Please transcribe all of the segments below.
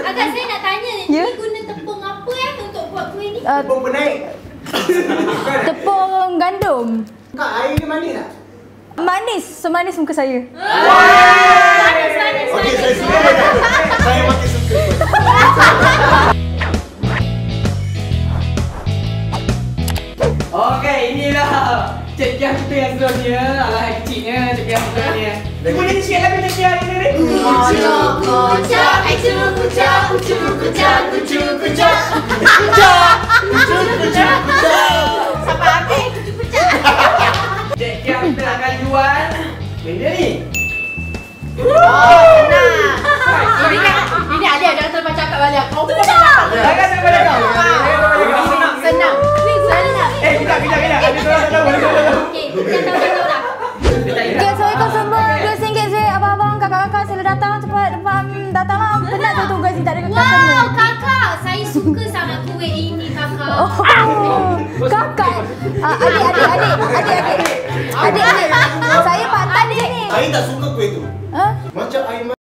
Agak saya nak tanya ni, ni guna tepung apa eh untuk buat kuih ni? Uh, Tepung penaik. tepung gandum. Kak, air ni manis tak? Manis, semanis muka saya. Manis, manis, Okey, manis. saya suka banyak. Benda ni. Oh, Nah, datang cepat. Um, datanglah. Penat tu tugas ni tak ada customer. Wow, kakak. Saya suka sangat kuih ini, kakak. Oh, kakak. Uh, adik, adik, adik, adik, adik. Adik, adik. Saya di sini. Saya tak suka kuih tu. Macam air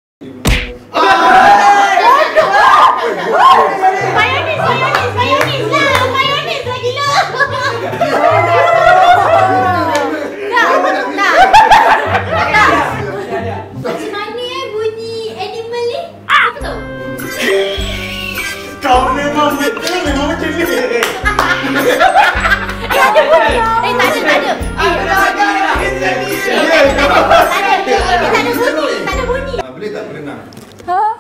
Kau memang betul memang macam ni. Eh, ada bunyi. Eh, tak ada, tak ada. Eh, tak ada. Eh, tak ada. Tak ada. Eh, tak ada bunyi. Tak ada bunyi. Ah, Boleh tak berenang? Huh?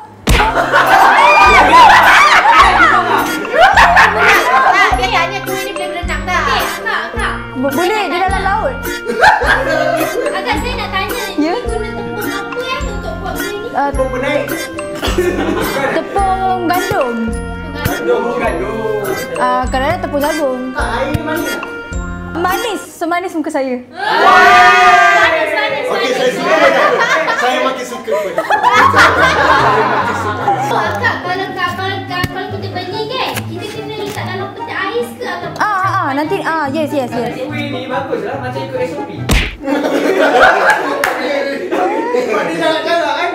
Tak, dia tanya kuih ni boleh berenang tak? Bo- Boleh di dalam laut. Agak saya nak tanya, Ya? ni guna tepung apa eh untuk buat kuih ni? Tepung penaik. tepung gandum. Uh, kadang-kadang tepung jagung. Air ni manis? Manis, semanis muka saya. Manis, manis, Okey, manis. saya suka banyak. Saya makin suka kuih. Oh, akak, kalau kak, kalau kak, kalau kita beli kan, kita kena letak dalam peti ais ke atau Ah, ah, ah, nanti ah, yes, yes, yes. Kuih ni bagus lah macam ikut SOP. Dia jalan-jalan kan?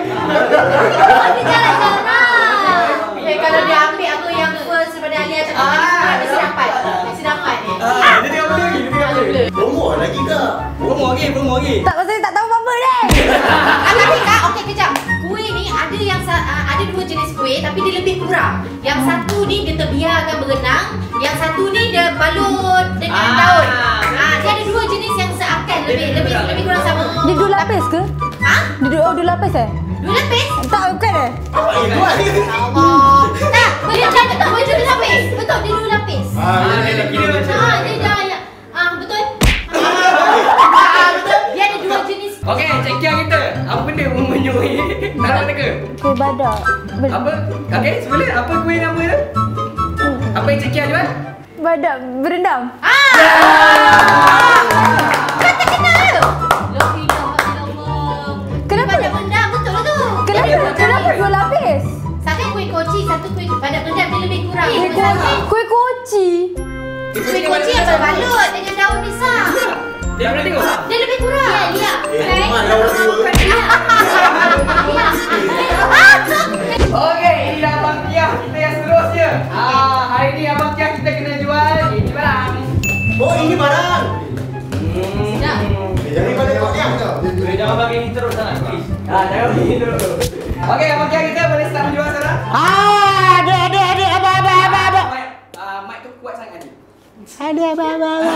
Lagi. Tak pasal tak tahu apa-apa deh. Ah, tapi kak, okey kejap. Kuih ni ada yang ah, ada dua jenis kuih tapi dia lebih kurang. Yang satu ni dia terbiarkan berenang, yang satu ni dia balut dengan Ah. daun. Ah, dia ada dua jenis yang seakan lebih lebih lebih kurang sama. Dia dua lapis ke? Ha? Dia dua, oh, dua lapis eh? Dua lapis? Tak, bukan eh? Buat ni. Allah. Tak, betul betul betul betul dua lapis. Betul dia dua lapis. Ah, Ah, dia dia kira macam Ah, dia dah ya. Ah, betul. Ah, betul. Dia ada Okey, cekiah kita. Apa benda menyui? Tak nak teka. Kuih badak. Ber- Apa? Okey, sebelum apa kuih nama dia? Apa yang cekiah jual? Badak berendam. Kau tak kenal ke? La ilaha illallah. Kenapa? Badak bendam betul tu. Kenapa? Kenapa dua lapis? Satu kuih koci, satu kuih badak bendam dia lebih kurang. Dia kuih koci. Kuih koci yang berbalut dengan daun pisang. Dia pernah tengok? Dia lebih kurang. Ya, lihat. Eh, mak lawan dua. Okey, ini dah Abang Kiah kita yang seterusnya. Ah, hari ni Abang Kiah kita kena jual ini barang. Oh, ini barang. Sedap. Eh, Jangan balik kau diam kau. Boleh jangan bagi ini terus sangat, please. Ah, jangan bagi terus. Okey, Abang Kiah kita boleh start menjual sekarang? Ah, ada, Ada, apa, apa, apa.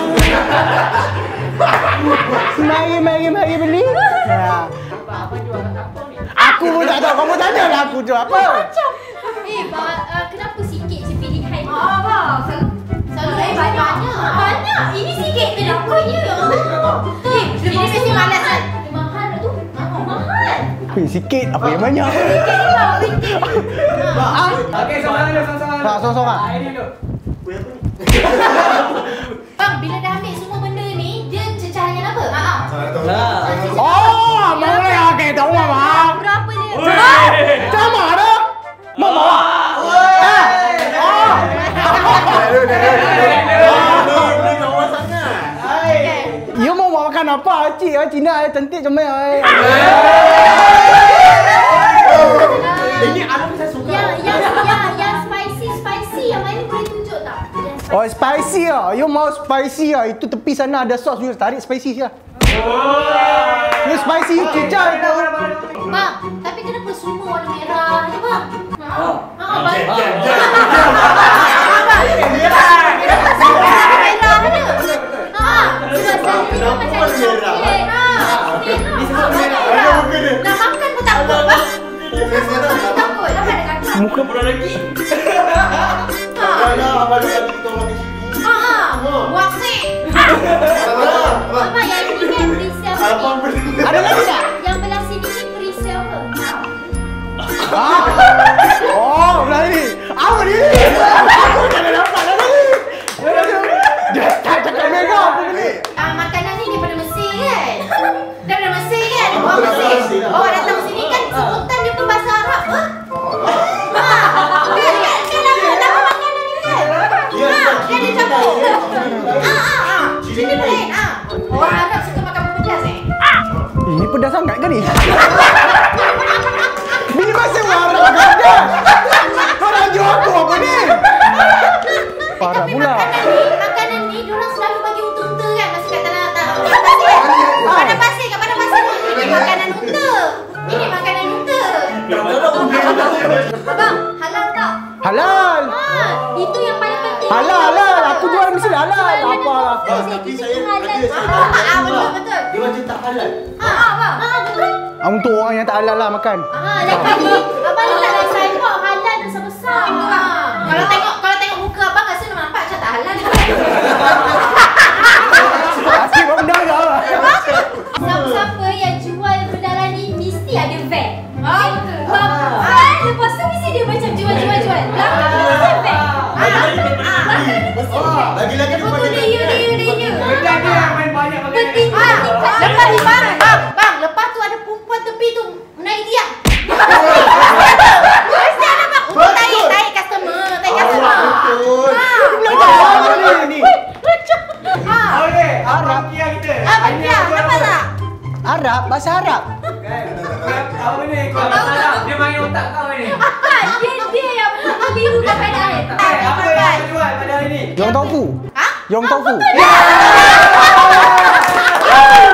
Mari, mari, mari beli. Ya. Aku pun tak tahu. Kamu tanya lah aku tu apa. Eh, ba- uh, kenapa sikit je pilih high? Ah, bang. Selalu, eh, banyak. Banyak. Ini sikit kenapa ya? Eh, ini mesti malas kan? Mahal tu. Ah, mahal. Kuih sikit. Apa yang banyak? Sikit ni bang, sikit. Ah. Okey, seorang-seorang. Tak, seorang-seorang. Ah, ini dulu. Ni? Bang, bila dah ambil semua benda ni, dia cecahannya apa? Ha ah. Saya tahu. Lah. Oh, boleh. Okey, tahu apa. Berapa dia? Sama ada. Mama. Dia kawan sangat. You mau makan apa? Cik, ah, Cina eh, cantik comel. eh. Spicy ah. You mau spicy ah. Itu tepi sana ada sos you tarik spicy sia. You spicy you itu. Bang, tapi kenapa semua warna merah bang? Jam, jam. Kenapa semua warna macam coklat. Ni warna merah. merah. Ada muka dia. Nak makan pun takut bang. Nak takut, lambat nak kata. Muka Pura lagi. Ha, Ada abang dia ha. Waksik. Abang yang ni kan perisai apa benda. Ada lagi Ini pedas sangat ke ni? Bini masih marah ada. Ha, ha, abang. Ha, betul. Ah, Untuk orang yang tak halal lah makan. Ha, lain kali abang letaklah signboard halal besar-besar. Ha. Kalau tengok kalau tengok muka abang rasa nampak macam tak halal. Arab, bahasa Arab. Apa ni? Kau salah. Dia main otak kau ni. Ah, dia dia yang betul biru kat pedal. Eh, apa yang kau jual pada hari ni? Yong tofu. Ha? Yong tofu.